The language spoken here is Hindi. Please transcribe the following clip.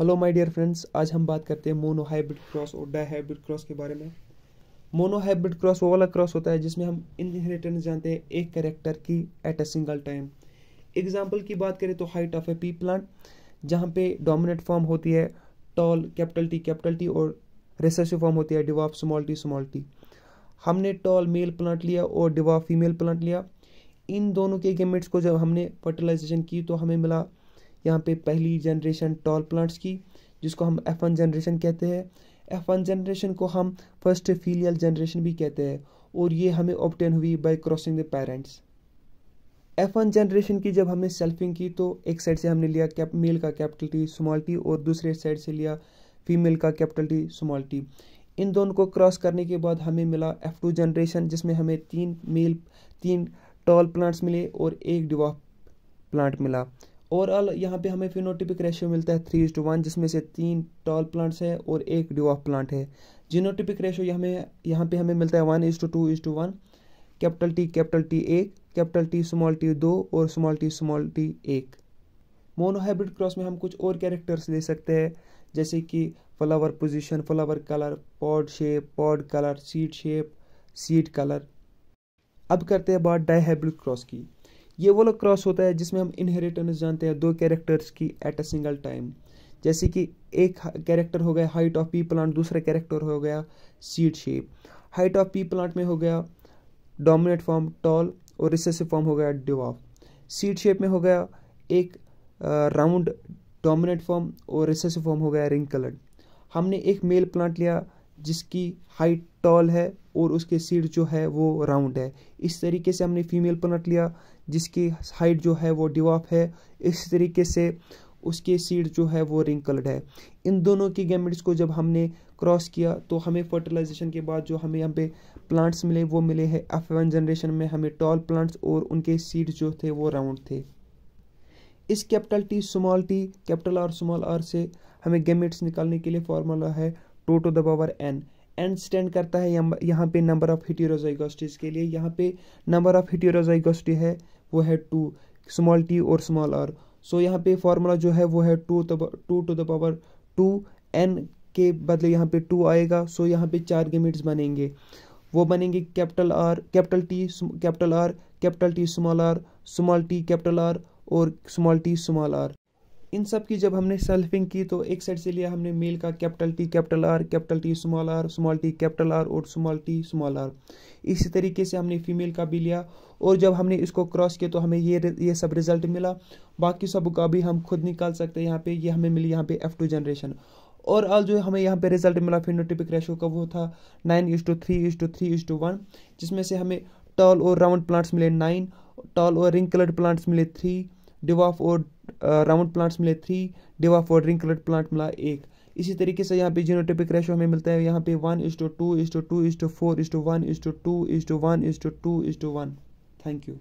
हेलो माय डियर फ्रेंड्स आज हम बात करते हैं मोनो हाइब्रिड क्रॉस और डाई हाइब्रिड क्रॉस के बारे में। मोनो हाइब्रिड क्रॉस वो वाला क्रॉस होता है जिसमें हम इनहेरिटेंस जानते हैं एक करेक्टर की at a single time example की बात करें तो height of a pea plant जहाँ पे डोमिनेट फॉर्म होती है tall capital T capital T और रिसेसिव फॉर्म होती है dwarf small T small T हमने टॉल मेल प्लांट लिया और डिवाफ फीमेल प्लांट लिया। इन दोनों के गेमेट्स को जब हमने फर्टिलाइजेशन की तो हमें मिला यहाँ पे पहली जनरेशन टॉल प्लांट्स की, जिसको हम एफ़ वन जनरेशन कहते हैं। एफ़ वन जनरेशन को हम फ़र्स्ट फीलियल जनरेशन भी कहते हैं और ये हमें ऑप्टेन हुई by crossing the parents F one generation की जब हमने सेल्फिंग की तो एक साइड से हमने लिया कैप मेल का कैपिटल टी स्मॉल टी और दूसरे साइड से लिया फीमेल का कैपिटल टी स्मॉल टी इन दोनों को क्रॉस करने के बाद हमें मिला एफ़ टू जनरेशन जिसमें हमें तीन मेल तीन टॉल प्लांट्स मिले और एक डिवाफ प्लांट मिला। ओवरऑल यहाँ पे हमें फिनोटिपिक रेशियो मिलता है थ्री टू वन जिसमें से तीन टॉल प्लांट्स है और एक डिवाफ प्लांट है। जीनोटिपिक रेशियो हमें यहाँ पे हमें मिलता है one is to two is to one capital T capital T एक कैपिटल टी स्मॉल टी दो और स्मॉल टी स्मॉल टी एक। मोनोहाइब्रिड क्रॉस में हम कुछ और कैरेक्टर्स ले सकते हैं, जैसे कि flower position flower colour pod shape pod colour seed shape seed colour अब करते हैं बात डाईहाइब्रिड क्रॉस की। ये वो लोग क्रॉस होता है जिसमें हम इनहेरिटेंस जानते हैं, दो कैरेक्टर्स की एट अ सिंगल टाइम जैसे कि एक कैरेक्टर हो गया हाइट ऑफ़ पी प्लांट दूसरा कैरेक्टर हो गया seed shape height of pea plant में हो गया डोमिनेट फॉर्म टॉल और रिसेसिव फॉर्म हो गया डिवाफ सीड शेप में हो गया, एक राउंड डोमिनेट फॉर्म और रिसेसिव फॉर्म हो गया रिंग कलर्ड हमने एक मेल प्लांट लिया जिसकी हाइट टॉल है और उसके सीड जो है वो राउंड है। इस तरीके से हमने फीमेल प्लांट लिया, जिसकी हाइट जो है वो डिवाफ है। इस तरीके से उसके सीड जो है वो रिंग कलर्ड है। इन दोनों की गैमेट्स को जब हमने क्रॉस किया तो हमें फर्टिलाइजेशन के बाद जो हमें यहाँ पे प्लांट्स मिले, वो मिले हैं। एफ़ वन जनरेशन में हमें टॉल प्लांट्स और उनके सीड जो थे वो राउंड थे। इस capital T small T capital R small R से हमें गेमेट्स निकालने के लिए फॉर्मूला है two to the power N. N stand करता है यहाँ पे नंबर ऑफ़ हिटियोरोजाइगोस्टिस के लिए। यहाँ पे नंबर ऑफ़ हिटीरोजाइगोस्टी है, वो है टू स्मॉल टी और स्मॉल आर सो यहाँ पे फॉर्मूला जो है, वो है two two to the power two N के बदले यहाँ पे टू आएगा। सो यहाँ पे चार गेमिट्स बनेंगे। वो बनेंगे capital R capital T capital R capital T small R small T capital R और स्मॉल टी स्मॉल आर इन सब की जब हमने सेल्फिंग की तो एक साइड से लिया हमने मेल का capital T capital R capital T small R small T capital R और स्मॉल टी स्मॉल आर इसी तरीके से हमने फीमेल का भी लिया और जब हमने इसको क्रॉस किया तो हमें ये ये सब रिज़ल्ट मिला। बाकी सब का भी हम खुद निकाल सकते हैं यहाँ पे। ये यह हमें मिली यहाँ पे एफ़ टू जनरेशन और आल जो हमें यहाँ पे रिज़ल्ट मिला फिनोटिपिक रेशो का, वो था nine is to three is to three is to one जिसमें से हमें टॉल और राउंड प्लांट्स मिले नाइन टॉल और रिंग कलर्ड प्लांट्स मिले थ्री डिवाफ और राउंड प्लांट्स मिले थ्री डेवा और रिंग कलर्ड प्लांट मिला, एक। इसी तरीके से यहाँ पे जीनोटिपिक रेशो हमें मिलता है। यहाँ पे one is to two is to two is to four is to one is to two is to one is to two is to one thank you